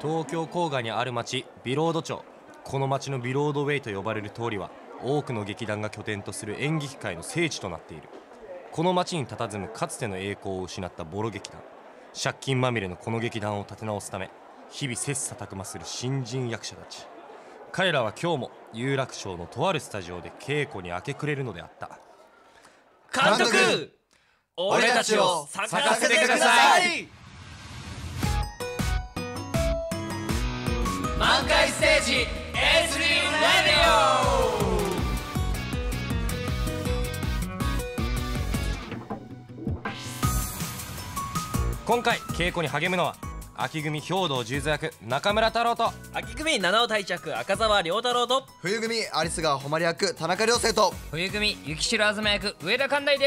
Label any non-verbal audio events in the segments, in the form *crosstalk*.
東京郊外にある町ビロード町。この町のビロードウェイと呼ばれる通りは多くの劇団が拠点とする演劇界の聖地となっている。この町に佇むかつての栄光を失ったボロ劇団。借金まみれのこの劇団を立て直すため日々切磋琢磨する新人役者たち。彼らは今日も有楽町のとあるスタジオで稽古に明け暮れるのであった。監督俺たちを咲かせてください。満開ステージ A3 レデ今回稽古に励むのは秋組兵道十座役中村太郎と。オ秋組七尾大着赤澤良太郎と。冬組アリス川誉役田中涼星と。冬組雪城東役上田寛大イエで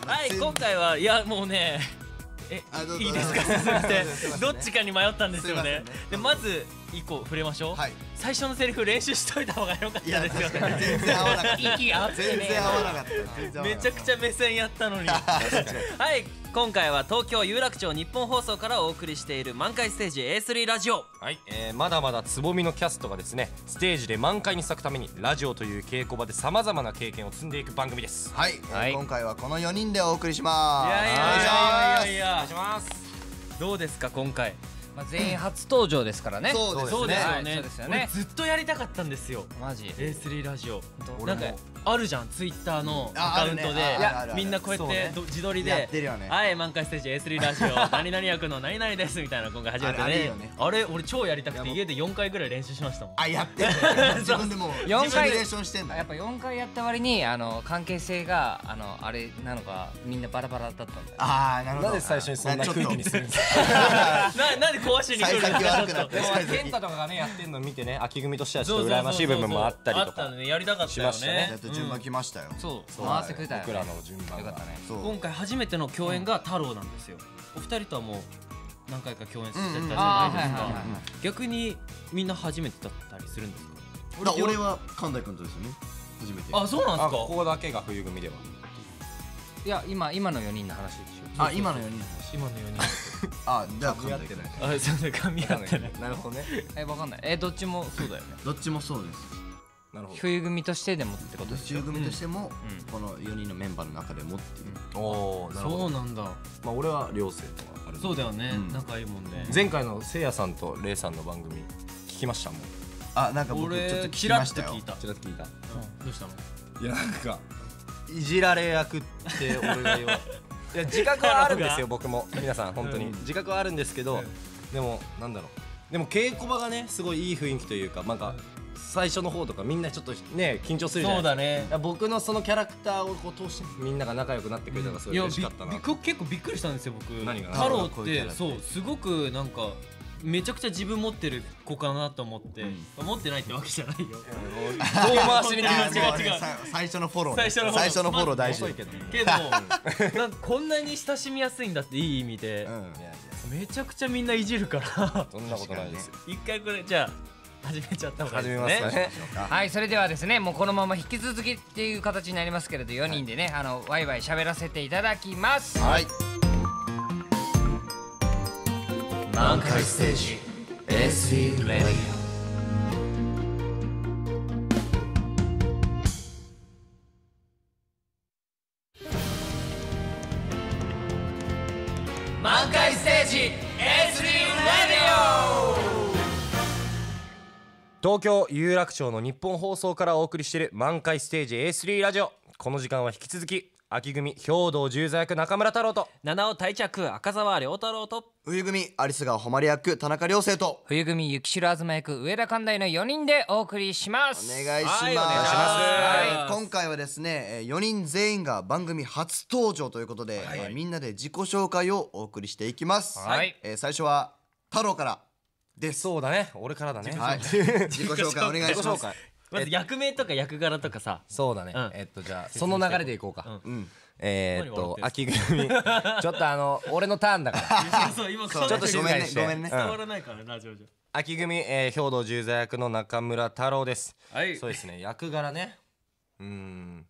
ーイ。はい今回はいやもうねえいいですか？*laughs* *laughs* どっちかに迷ったんですよね。でまず一個触れましょう、はい。最初のセリフ練習しといた方が良かっいやたですよね。全然合わなかった。息合って全ね。然合わなかった全然合わなかった。めちゃくちゃ目線やったの *laughs* に。はい。今回は東京有楽町日本放送からお送りしている満開ステージ A3 ラジオ。はい、えーまだまだつぼみのキャストがですねステージで満開に咲くためにラジオという稽古場でさまざまな経験を積んでいく番組です。はい、えーはい。今回はこの4人でお送りします。いやいやいやいや。いやいします。どうですか今回？まあ全員初登場ですからね。そうですね。そうですよはいねそうですよね。俺ずっとやりたかったんですよ。マジ。A3 ラジオ。なんかあるじゃんツイッターのあアカウントで。みんなこうやって自撮りやでねはい満開ステージ A3 ラジオ *laughs* 何々役の何々ですみたいな今回初めてねあれあれよね。あれ俺超やりたくて家で4回ぐらい練習しましたもん。あやってる。*laughs* 自分でもう四回シミュレーションしてんだ。やっぱ4回やった割にあの関係性があのあれなのかみんなバラバラだったんだよああなるほど。なんで最初にそんな空気にするんです *laughs* ななんで壊しに来るんですか？健太と。かがねやってんの見てね秋組としてはちょっと羨ましい部分もあったりとかあったのね。やりたかったよしましたね順番来ましたよ、そう。そう。回してくれたよね。僕らの順番が。よかったね。そう。今回初めての共演が太郎なんですよ。お二人とはもう何回か共演してたじゃないですか。逆にみんな初めてだったりするんですか？だから俺は神田君とですよね。初めて。あそうなんあですか？ここだけが冬組では。いや今今の4人の話でしょ。あ今の4人の話。今のようにあじゃあ神田君あすい。ません噛み合ってない。なるほどねえわかんない。えどっちもそうだよねどっちもそうです冬組としてでもってことですよ。中組としても、うん。この4人のメンバーの中でもっていう、どおおなるほど。そうなんだ。まあ俺は寮生とはあるそうだよね。うん仲いいもんね。前回のせいやさんとレイさんの番組聞きましたもん。あなんか僕俺ちょっと聞きちらっましたよ。と聞いた。ちらっと聞いた。うん。どうしたの？いやなんか *laughs* いじられ役って俺が言わ *laughs* いや自覚はあるんですよ *laughs* 僕も。皆さん本当に、うん。自覚はあるんですけど、うん。でもなんだろう。でも稽古場がねすごいいい雰囲気というかなんか最初の方とかみんなちょっとね緊張するじゃないそうだね。僕のそのキャラクターをこう通してみんなが仲良くなってくれたのがすごい嬉しかったな。びび結構びっくりしたんですよ僕。何が？太郎ってそうすごくなんかめちゃくちゃ自分持ってる子かなと思って、持ってないってわけじゃないよ。遠回しに違う違う違う。最初のフォローね。最初のフォロー。大事遅いけど。けどなんかこんなに親しみやすいんだっていい意味でう、ん。めちゃくちゃみんないじるから。そんなことないですよ。一回これじゃあ始めちゃった方がいい始ですね。めますかね。はいそれではですねもうこのまま引き続きっていう形になりますけれど4人でね、あのワイワイ喋らせていただきます。はい。満開ステージ S3 レディオ。満開ステージ S3 レディ東京有楽町の日本放送からお送りしている満開ステージ A3 ラジオ。この時間は引き続き秋組兵道十座役中村太郎と。オ七尾大着赤澤良太郎と。冬組アリス川誉役田中涼星と。冬組雪城東役上田寛大の4人でお送りします。お願いします,、はい今回はですね4人全員が番組初登場ということで、えーみんなで自己紹介をお送りしていきます、はい。えー最初は太郎からです。そうだね。俺からだね。はい。自己紹介。お願いします。まず役名とか役柄とかさ。そうだね、うん。えっとじゃあその流れでいこうか、うん。えーっと秋組。*laughs* ちょっとあの俺のターンだから。*laughs* そう今ちょっと静かにしてごめんね。伝わらないからラジオじ秋組、えー、兵道十座役の中村太郎です。ゃはい。そうですね。役柄ね。うーん。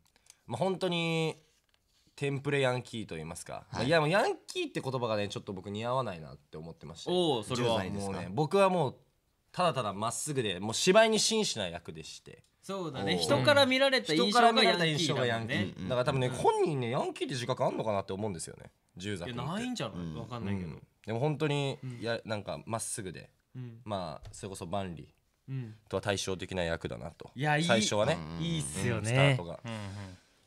まあ本当にテンプレヤンキーと言いますか、い、やもうヤンキーって言葉がねちょっと僕似合わないなって思ってまして。おおそれは。10代ですか？もうね僕はもうただただまっすぐでもう芝居に真摯な役でして。そうだね。人から見られた印象人からがヤンキーだもんね。ー、だから多分ね、本人ねヤンキーって自覚あんのかなって思うんですよね。十座い君って。やないんじゃない？わかんないけど。うん。でも本当にやなんかまっすぐで、うん。まあそれこそ万里うん。とは対照的な役だなと。いやいい。最初はね、いいっすよスターねトが、だか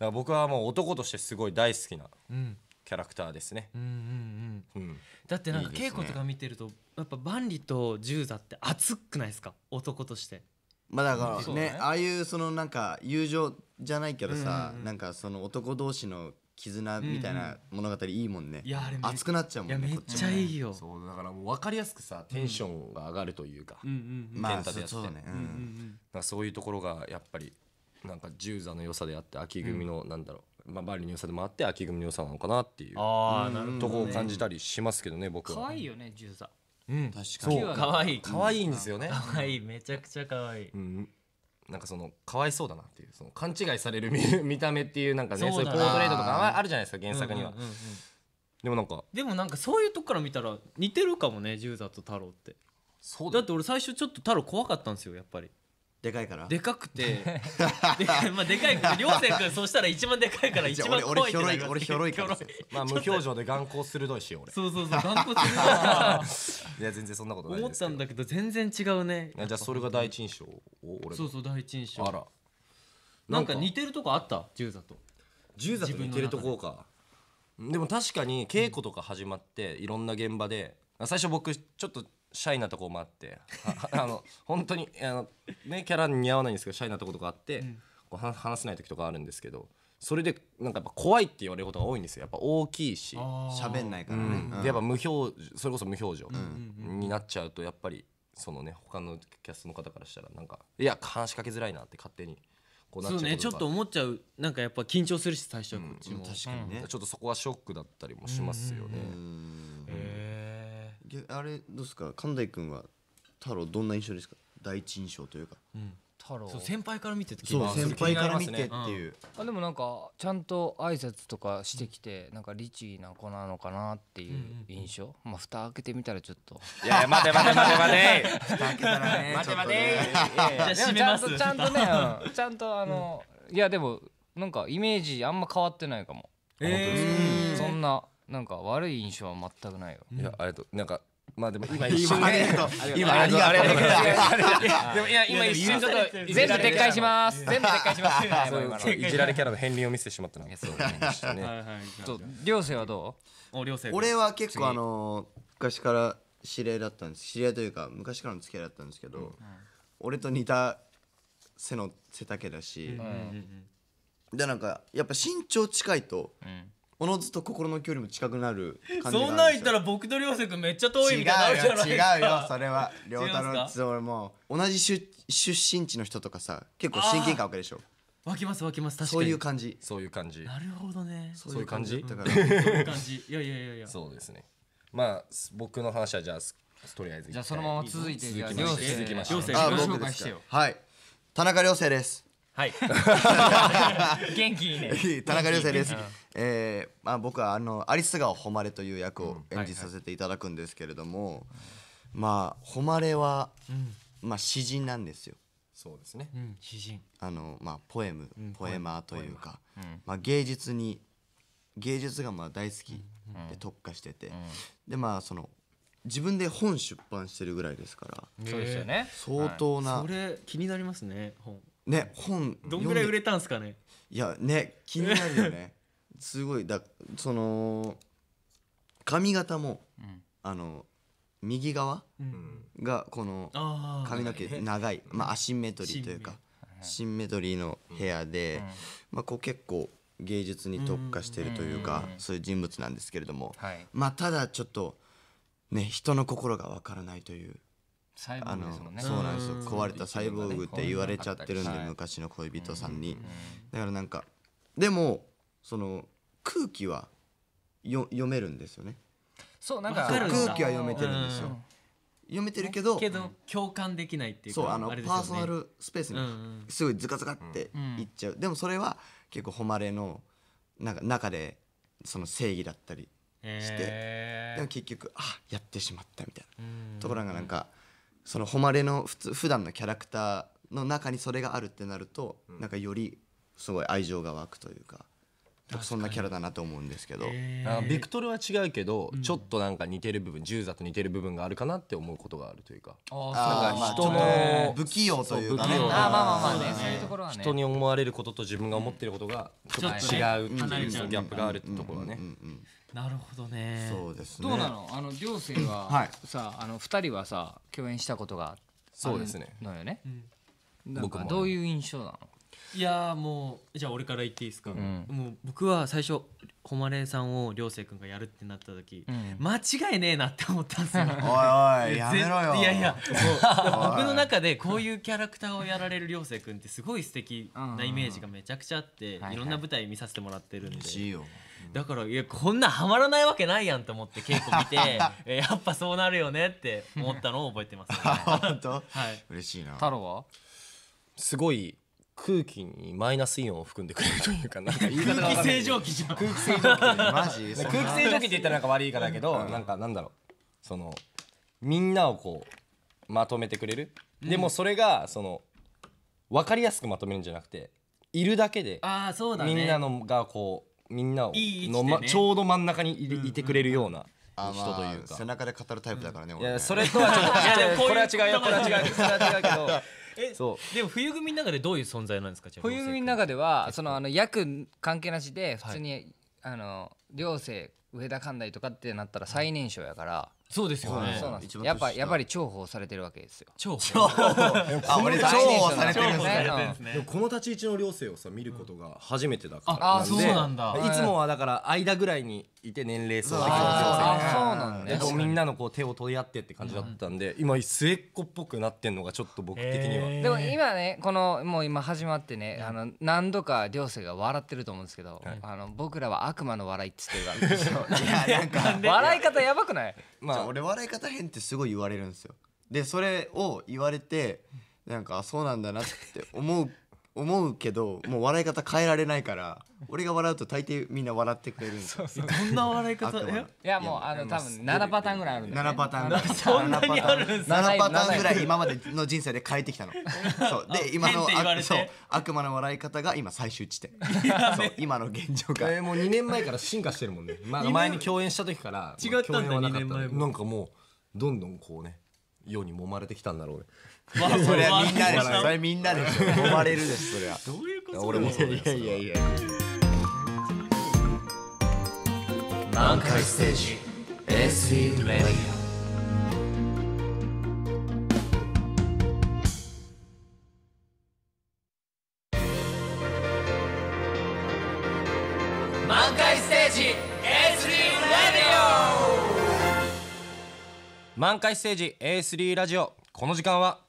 ら僕はもう男としてすごい大好きなうん。キャラクターですね、うんうんうんうん、だってなんか稽古とか見てるとやっぱ万里と十座って熱くないですか？男として。まあだからねね。ああいうそのなんか友情じゃないけどさ、うんうんうん。なんかその男同士の絆みたいな物語いいもんね、いやあれめ熱くなっちゃういやめっもんね。こっちちゃいいよ。そうだからもう分かりやすくさテンションが上がるというか,、うんうんうん。まあそうそうだね、うん。うんうんそういうところがやっぱりなんか十座の良さであって秋組のなんだろう、まあ、万里の良さでもあって秋組の良さなのかなっていうああなるほどとこを感じたりしますけどね僕は。可愛いよね十座。うん確かそう。にピュアかわい。い可愛いんですよね、かわい。いめちゃくちゃかわい。いうん、なんかそのかわいそうだなっていうその勘違いされる見 *laughs* 見た目っていうなんかねそうそういうポートレートとかああるじゃないですか原作には、うんうんうんうん。でもなんかでもなんかそういうとこから見たら似てるかもね十座と太郎って。そうだって俺最初ちょっと太郎怖かったんですよやっぱりでかいから？でかくて。*laughs* でまあでかい涼星君そうしたら一番でかいから一番怖いってなります。俺ひょろい俺ひょろいから。まあ無表情で眼光鋭いし俺。そうそうそう頑固するな *laughs* いや全然そんなことない思っですけど。たんだけど全然違うね。じゃあそれが第一印象を俺そうそう第一印象。あら。なんか似てるとこあった？十座と。十座と似てるところか。でも確かに稽古とか始まっていろんな現場で。最初僕ちょっとシャイなところもあって *laughs* あの本当にあのねキャラに似合わないんですけどシャイなところとかあって、こう話話せない時とかあるんですけどそれでなんかやっぱ怖いって言われることが多いんですよやっぱ大きいし喋んないからね、うん。うん。でやっぱ無表それこそ無表情になっちゃうとやっぱりそのね他のキャストの方からしたらなんかいや話しかけづらいなって勝手にこうなっちゃそううねちょっことが思っちゃう。なんかやっぱ緊張するし最初はこっちも。確かにね、ちょっとそこはショックだったりもしますよね。へげあれどうですか？神田君は太郎どんな印象ですか？第一印象というか。太郎。そう先輩から見てて気そう先輩から見てっていう、あでもなんかちゃんと挨拶とかしてきてなんかリチな子なのかなっていう印象、まあ蓋開けてみたらちょっと。いやいや待て待て待て待て。開けたらね待て待て。じゃあ閉めます。でもちゃんとちゃんとね、うん。ちゃんとあの、いやでもなんかイメージあんま変わってないかも、えそんななんか悪い印象は全くないよ、いやありがとう。なんかまあでも今一瞬今ありねがとう。今ありがとう。でもいや今一瞬ちょっと全部撤回します。全部撤回します。はいじられキャラの片鱗を見せてしまったな。そう思いましたね。はいはいそう両生はどお両生君俺は結構あのー昔から知り合いだったんです。知り合いというか昔からの付き合いだったんですけど、俺と似た背の背丈だし、でなんかやっぱ身長近いとうんおのずと心の距離も近くなる感じがあるそんなん言ったら僕と涼星君めっちゃ遠いみたいになるじゃない違うよ違うよそれは。*laughs* 違いますか？良太郎っつ俺もう同じ出出身地の人とかさ結構親近感湧くでしょ。湧きます湧きます。確かそうにいう感じ。そういう感じ。なるほどね。そういう感じ？だから。そういう感じ。いやいやいやいや。そうですね。まあ僕の話はじゃあすとりあえずじゃあそのまま続いてじゃあ続きまして。両生続きまして。両生あ自己紹介してよはい。田中良生ですはい。*laughs* 元気いいね。田中良生です、えーまあ、僕はあの有栖川誉れという役を演じさせていただくんですけれども、まあ誉れは、まあ、詩人なんですよ。そうですね。うん詩人。あの、まあ、ポエム、ポエマーというか、うん。まあ、芸術に芸術がまあ大好きで特化してて、でまあその自分で本出版してるぐらいですからそうですよね。相当な、それ気になりますね本ね本どんぐらい売れれたんすかね？いやね気になるよね。*laughs* すごい。だその髪型も、ん。あの右側うん。がこの髪の毛長い、まあ、アシンメトリーというかシンメ。トリーのヘアで、まあ、こう結構芸術に特化してるというか、そういう人物なんですけれども、はい。まあただちょっとね人の心がわからないという細あの胞ですもんね。そうなんですよ。うん。壊れたサイボーグって言われちゃってるんではい昔の恋人さんに。だからなんかでもその空気はよ読めるんですよね。そうなんか空気は読めてるんですよ。うん。読めてるけどけど共感できないっていうかそうあのれですよね。パーソナルスペースにすごいズカズカっていっちゃう。でもそれは結構誉れのなんか中でその正義だったりへでも結局あやってしまったみたいな。ところがなんかその誉れの普通普段のキャラクターの中にそれがあるってなると、なんかよりすごい愛情が湧くというかそんなキャラだなと思うんですけど、あビクトルは違うけど、ちょっとなんか似てる部分ジューザと似てる部分があるかなって思うことがあるというか。あーまあ人の不器用というかね。あーまあまあまあね。そういうところはね。人に思われることと自分が思ってることがちょっと違うっていうギャップがあるってところはね。なるほどね。そうですね。どうなの？あの両生は、はい。さあの二人はさ共演したことがあるそうですね。のよね、なん僕もかどういう印象なの？いやーもうじゃあ俺から言っていいですか、ん。もう僕は最初誉さんを涼星君がやるってなった時、ん。間違いねえなって思ったんですよ。*laughs* おいおいやめろよ。ぜいやいやもう *laughs* 僕の中でこういうキャラクターをやられる涼星君ってすごい素敵なイメージがめちゃくちゃあって、はいい。ろんな舞台見させてもらってるんで、嬉しいよ。だからいやこんなんハマらないわけないやんと思って稽古見て *laughs* えやっぱそうなるよねって思ったのを覚えてます、ね、本当？はい。嬉しいな。太郎は？すごい空気にマイナスイオンを含んでくれるというか *laughs* なんか言い方が分かんない。清浄機じゃん。空気清浄機。マジ空気清浄機って言ったらなんか悪いかだけど、なんかなんだろう。そのみんなをこうまとめてくれる、でもそれがその分かりやすくまとめるんじゃなくているだけでああそうだね。みんなのがこうみんなをいい位置の、ね。ちょうど真ん中にい,、いてくれるようなあ人というか、まあ背中で語るタイプだからねい俺ね。やそれとはちょっといやでもこういうこれは違うよ。これは違う。それは違うけど。えそう。でも冬組の中でどういう存在なんですか冬組の中ではそのあの役関係なしで普通に、あの両生上田寛大とかってなったら最年少やから、そうですよね。そうなんです。一番やっぱやっぱり重宝されてるわけですよ。超あ俺重宝。*laughs* されてるんですね重宝されてるね。でもこの立ち位置の寮生をさ見ることが初めてだから。あで。そうなんだ。い。つもはだから間ぐらいにいて年齢層的あなーそうなんねでこうみんなのこう手を取り合ってって感じだったんで、今末っ子っぽくなってんのがちょっと僕的には、でも今ねこのもう今始まってねあの何度か両生が笑ってると思うんですけど、あの僕らは悪魔の笑いっつってるから。*laughs* いやなんか。笑い方やばくない？まあじゃあ俺笑い方変ってすごい言われるんですよ。でそれを言われてなんかあそうなんだなって思う思うけどもう笑い方変えられないから俺が笑うと大抵みんな笑ってくれるんですよどんな笑い方？いやもうあの多分7パターンぐらいあるんだよ、ね、7パターン。ぐらいそんなにあるんすか？7パターンぐらい今までの人生で変えてきたの。*laughs* そう。で今のそう。悪魔の笑い方が今最終地点。そう。今の現状が。えーもう2年前から進化してるもんね、*laughs* まあ、前。に共演した時から違ったんだまあ共演はなか2年前も。なんかもうどんどんこうね世に揉まれてきたんだろうねわそれはみんなでしょ。それみんなでしょ。揉まれるですそれはどういうこと？俺もそういやいやいや南海ステージ SE レディオ。満開ステージ SE レディ満開ステージ A3 ラジオ。この時間は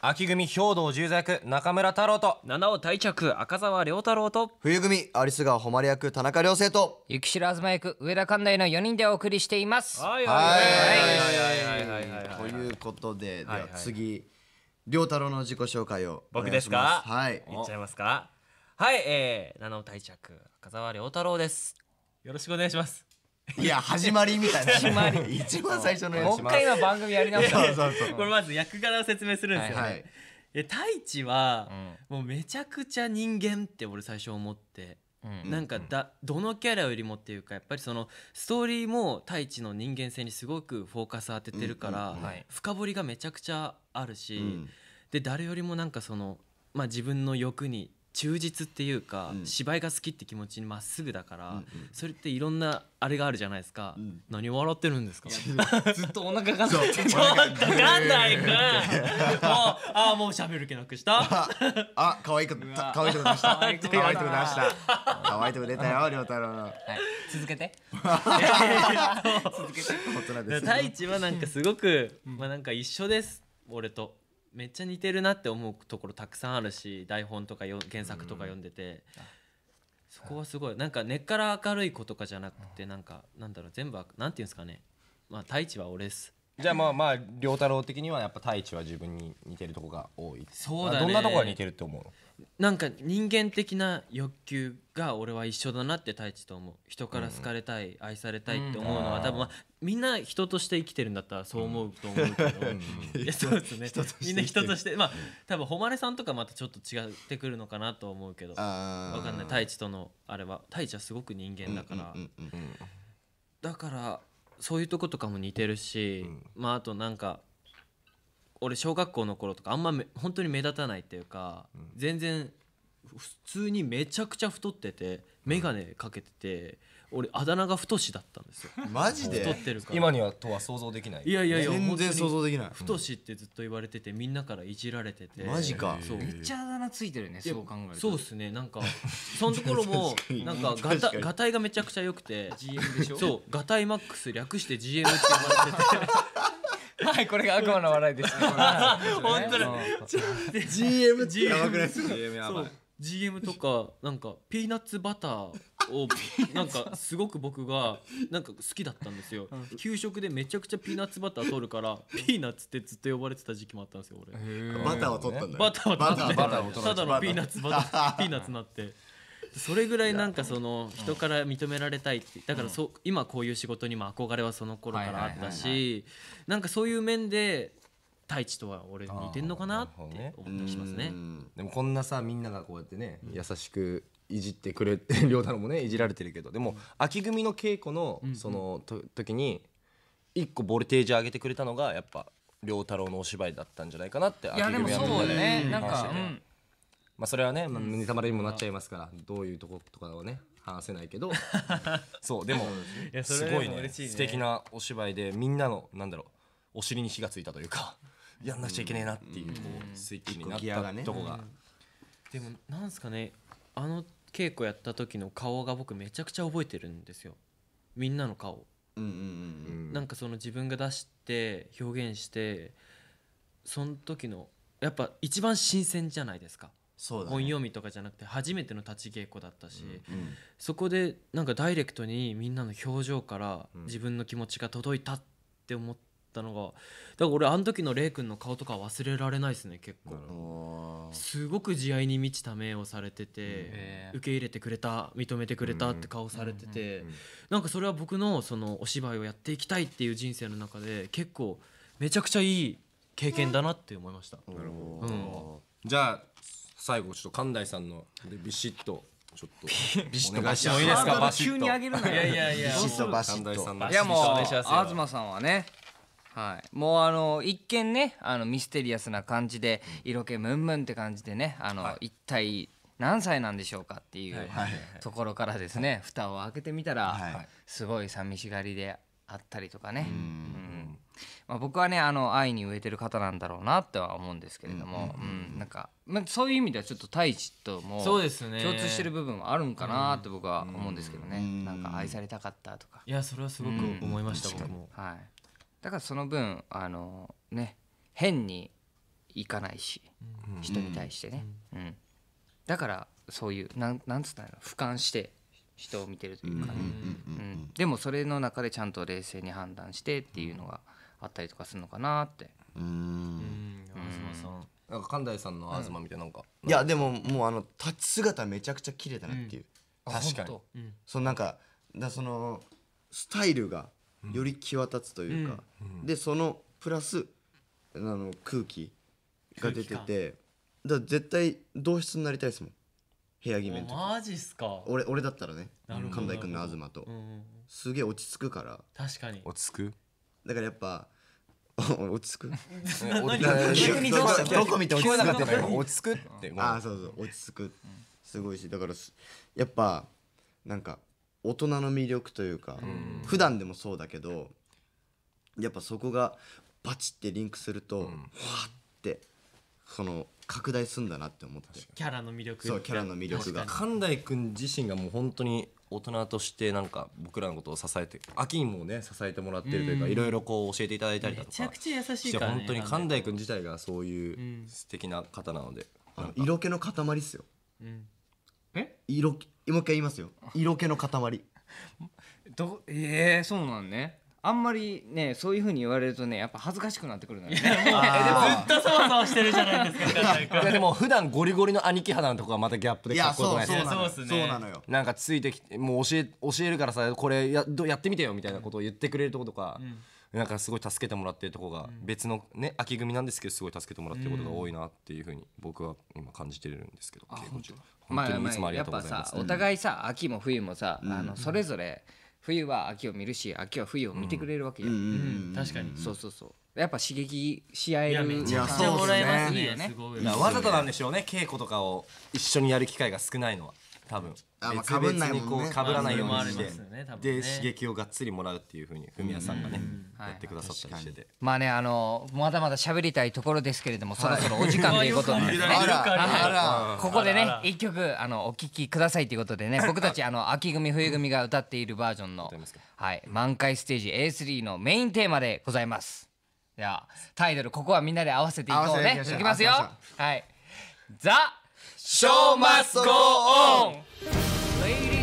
秋組兵道十座役中村太郎と。オ七尾大着赤澤良太郎と。冬組有須川誉役田中良生と。雪城東役上田寛大の4人でお送りしています。はいはいはいはいはいはいということででは次良太郎の自己紹介をお僕ですか？はい。いっちゃいますか？はいえー、七尾大着赤澤良太郎です。よろしくお願いします *laughs* いや始まりみたいな。始まり。一番最初のやつ。もう一回今番組やり直すそうそうそう。これまず役柄を説明するんですよ。ね、はい。え太一は、もうめちゃくちゃ人間って俺最初思って、うん。なんかだどのキャラよりもっていうかやっぱりそのストーリーも太一の人間性にすごくフォーカス当ててるから、うんうん。はい。深掘りがめちゃくちゃあるし、うん。で誰よりもなんかその、まあ、自分の欲に忠実っていうか、うん。芝居が好きって気持ちにまっすぐだから、うんうん。それっていろんなあれがあるじゃないですか、ん。何笑ってるんですか？*laughs* ずっとお腹がちょっと関大君もうああもう喋る気なくした？ああ可愛い子た。可愛いとこ出した。可愛いとこ出した。*laughs* 可愛いとこ出たよ良太郎。のはい。*laughs* 続けて。大人です太一はなんかすごく、まあなんか一緒です。俺とめっちゃ似てるなって思うところたくさんあるし台本とかよ原作とか読んでて、そこはすごい。なんか根っから明るい子とかじゃなくてなんかなんだろう全部なんていうんですかね。まあ太一は俺です。じゃあまあまあ良太郎的にはやっぱ太一は自分に似てるとこが多い。そうだね。どんなとこが似てるって思うの？なんか人間的な欲求が俺は一緒だなって太一と思う。人から好かれたい、愛されたいって思うのは、うん。多分、まあ、みんな人として生きてるんだったらそう思うと思うけど、*laughs* いやそうですね。みんな人としてまあ多分誉さんとかまたちょっと違ってくるのかなと思うけど。あー。わかんない。太一とのあれは。太一はすごく人間だから、だからそういうとことかも似てるし、まああとなんか俺小学校の頃とかあんまめ本当に目立たないっていうか、全然ふ普通にめちゃくちゃ太ってて眼鏡かけてて、俺あだ名が太しだったんですよ。*laughs* マジで？太ってるから。今にはとは想像できない。いやいやいや全然想像できない。太しってずっと言われててみんなからいじられてて。マジか。そうめっちゃあだ名ついてるねそう考えると。そうっすね。なんかそのところも *laughs* なんかがたがたいがめちゃくちゃ良くて *laughs* GM でしょ？そうがたいマックス略して GM って呼ばれててはいこれが悪魔の笑いですね。*laughs* 本当だ。GM ってやばくない。ですか GM GM とかなんかピーナッツバターをなんかすごく僕がなんか好きだったんですよ。給食でめちゃくちゃピーナッツバター取るからピーナッツってずっと呼ばれてた時期もあったんですよ俺。バターを取ったんだよバターを取ってただのピーナッツバターピーナッツになってそれぐらいなんかその人から認められたいってだからそう今こういう仕事にも憧れはその頃からあったしなんかそういう面で太一とは俺似てんのかなって思ったりしますね。でもこんなさみんながこうやってね優しくいじってくれて亮太郎もねいじられてるけどでも秋組の稽古のそのと時に一個ボルテージ上げてくれたのがやっぱ亮太郎のお芝居だったんじゃないかなっていやでも秋組はそうだみんなでね。なんか話しててうんまあそれはね、まあ、ネタバレにもなっちゃいますからどういうとことかはね話せないけど。*laughs* そうでもいやそれすごいねいね。素敵なお芝居でみんなのなんだろうお尻に火がついたというかやんなくちゃいけねえなっていうこうスイッチになっギアがね。たとこがでもなんすかねあの稽古やった時の顔が僕めちゃくちゃ覚えてるんですよ。みんなの顔、うんうんうんなんかその自分が出して表現してその時のやっぱ一番新鮮じゃないですかそうだね。本読みとかじゃなくて初めての立ち稽古だったし、うんそこでなんかダイレクトにみんなの表情から自分の気持ちが届いたって思ったのがだから俺あの時のレイ君の顔とか忘れられないですね結構。すごく慈愛に満ちた目をされてて、受け入れてくれた認めてくれたって顔されてて、なんかそれは僕のそのお芝居をやっていきたいっていう人生の中で結構めちゃくちゃいい経験だなって思いました。おーうん。じゃあ最後ちょっと神大さんのでビシッとちょっと。*laughs* ビシッと。お願いしてもいいですかバシッと。急に上げるなよ。いやいやビシッと。バシッと神大さんのいやもう東さんはね。はい、もうあの一見ねあのミステリアスな感じで色気ムンムンって感じでねあの、一体何歳なんでしょうかっていうはい。ところからですね蓋を開けてみたら、はい。すごい寂しがりであったりとかね、うんまあ、僕はねあの愛に飢えてる方なんだろうなっては思うんですけれども、うんなんか、まあ、そういう意味ではちょっと太一ともそうですね。共通してる部分はあるんかなって僕は思うんですけどね、うんなんか愛されたかったとか。いやそれはすごく思いました、僕も。はい、だからその分あのね変にいかないし、人に対してね、うんだからそういうなんなんつったの俯瞰して人を見てるというかね、うん。でもそれの中でちゃんと冷静に判断してっていうのがあったりとかするのかなって、うーん。うん。東さん。なんか神大さんの東見てなん。か、いやでももうあの立ち姿めちゃくちゃ綺麗だなっていう、確かに。そのなんかだそのスタイルがより際立つというか、でそのプラスあの空気が出てて。だから絶対同室になりたいですもん。部屋決めの時マジっすか？俺俺だったらね神田君の東と、うん。すげえ落ち着くから。確かに。落ち着く？だからやっぱ *laughs* 落ち着く。*laughs* どうした？どこ見て落ち着く？かって落ち着くってああそうそう落ち着くすごいしだからすやっぱなんか大人の魅力というか普段でもそうだけどやっぱそこがバチってリンクするとわーってその拡大すんだなって思って。キャラの魅力。そうキャラの魅力が。神大君自身がもう本当に大人としてなんか僕らのことを支えて秋にもね支えてもらってるというかいろいろこう教えていただいたりだとかめちゃくちゃ優しいからね。本当に神大君自体がそういう素敵な方なので、あの色気の塊っすよ。うん。え？色気もう一回言いますよ。色気の塊。*laughs* どええそうなんねあんまりねそういうふうに言われるとねやっぱ恥ずかしくなってくるのよね。*laughs* ずっとそわそわしてるじゃないですかいやでも普段ゴリゴリの兄貴肌のとこがまたギャップでかいやっこよくないですか？そうそうなのよそうっすねそうなのよ。なんかついてきてもう教え教えるからさこれやどやってみてよみたいなことを言ってくれるとことか、なんかすごい助けてもらってるとこが別のね秋組なんですけどすごい助けてもらってることが多いなっていうふうに僕は今感じてるんですけど稽古中。本当にいつもありがとうございます、やっぱさお互いさ秋も冬もさ、あのそれぞれ冬は秋を見るし秋は冬を見てくれるわけじゃん、うん。確かに。そうそうそう。やっぱ刺激し合えるいやめちゃくちゃそうっすね。もらえますいい。よねねわざとなんでしょうね。稽古とかを一緒にやる機会が少ないのは。多分あまあ別々に被んないもんね。こう被らないようまあにしてそれもありますよね多分ね。で刺激をがっつりもらうっていうふうにフミヤさんがねはいやってくださったりしてて。まあねあのまだまだ喋りたいところですけれども、そろそろお時間ということで、ね、あらあら。ここでね一曲あのお聴きくださいということでね僕たちあの秋組冬組が歌っているバージョンの歌いますか「はい、満開ステージ A3」のメインテーマでございます。ではタイトルここはみんなで合わせていこうね。いきますよ。はい「ザ・ショーマスゴーオン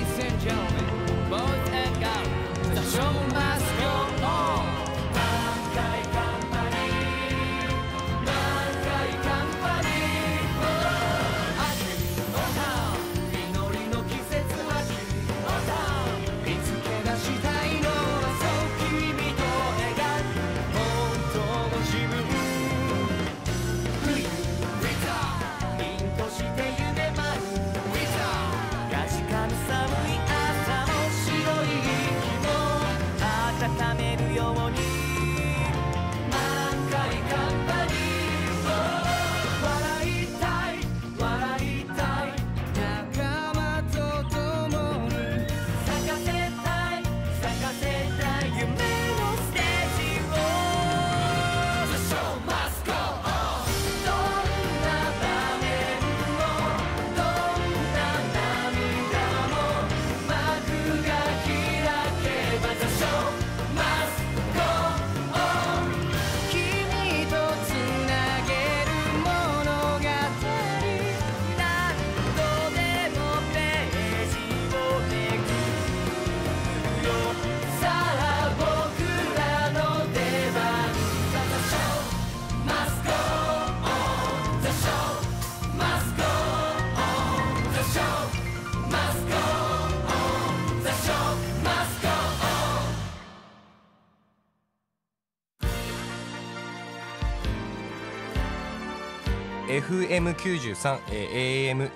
FM93、えー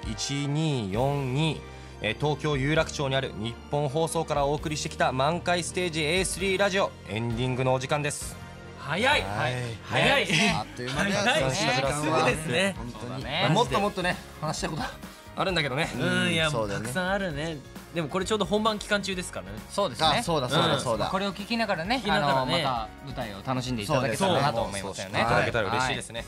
AM1242、えー東京有楽町にある日本放送からお送りしてきた満開ステージ A3 ラジオエンディングのお時間です。早い。早い。あっという間に早い。その時間すぐはですね。本当に。ねもっともっとね話したいことあるんだけどね。うんいやね。たくさんあるね。でもこれちょうど本番期間中ですからね。そうですね。あそうだそううん。だそうだ。これを聞きながらね聞きながらねあのまた舞台を楽しんでいただけたらなと思いますよね。い。ただけたら嬉しいですね、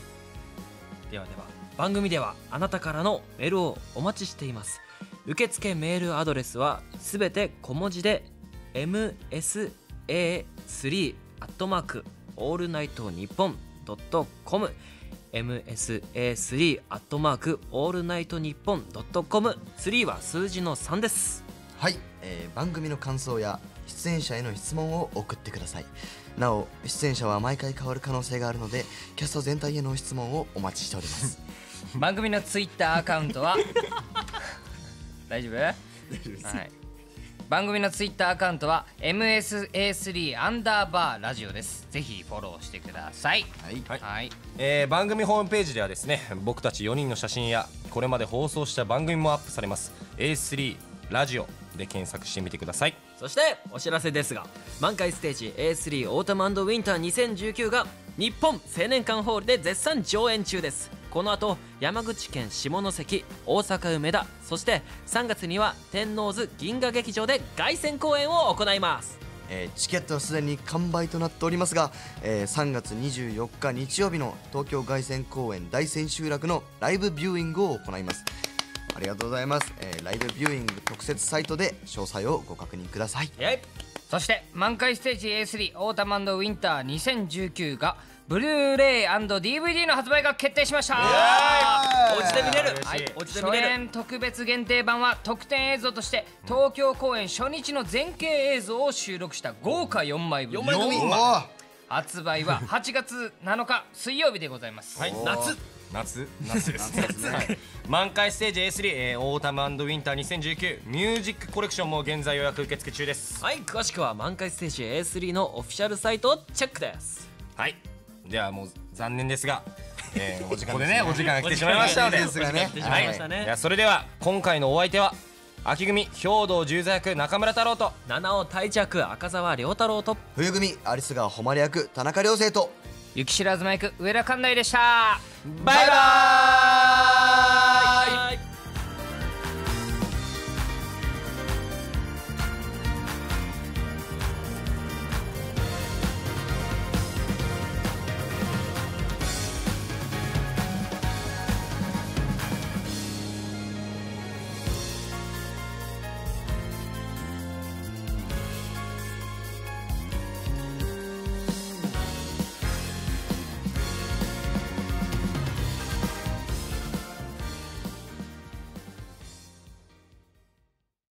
ではでは番組ではあなたからのメールをお待ちしています。受付メールアドレスはすべて小文字で msa3 アットマークオールナイトニッポンドットコム msa3 アットマークオールナイトニッポンドットコム3は数字の3です。はい、えー番組の感想や出演者への質問を送ってください。なお出演者は毎回変わる可能性があるのでキャスト全体への質問をお待ちしております。*laughs* 番組のツイッターアカウントは？*laughs* 大丈夫？はい。番組のツイッターアカウントは？MSA3 アンダーバーラジオです。ぜひフォローしてください。はい。はい。はい。えー番組ホームページではですね僕たち4人の写真やこれまで放送した番組もアップされます。A3 ラジオで検索してみてください。そしてお知らせですが満開ステージ A3 オータムウィンター2019が日本青年館ホールで絶賛上演中ですこの後山口県下関大阪梅田そして3月には天王洲銀河劇場で凱旋公演を行います。えーチケットはすでに完売となっておりますが、えー3月24日日曜日の東京凱旋公演大千秋楽のライブビューイングを行います。ありがとうございます、えーライブビューイング特設サイトで詳細をご確認ください。そして満開ステージ A3 オータムウィンター2019がブルーレイ &DVD の発売が決定しました。お家で見れる。はい。お家で見初れる。演特別限定版は特典映像として東京公演初日の全景映像を収録した豪華4枚組。枚組。発売は8月7日水曜日でございます、はい。夏。夏。夏ですはい。満開ステージ A3、えー、オータムウィンター2019ミュージックコレクションも現在予約受付中です。はい。詳しくは満開ステージ A3 のオフィシャルサイトをチェックです。はいではもう残念ですが、えー、*laughs* お時間でね。お時間が来てしまいましたのでですがね。来てしまいそれでは今回のお相手は秋組兵頭十座役中村太郎と。七尾太一役赤澤遼太郎と。冬組有栖川誉役田中涼星と。雪知らずマイク上田寛大でした。バイバーイ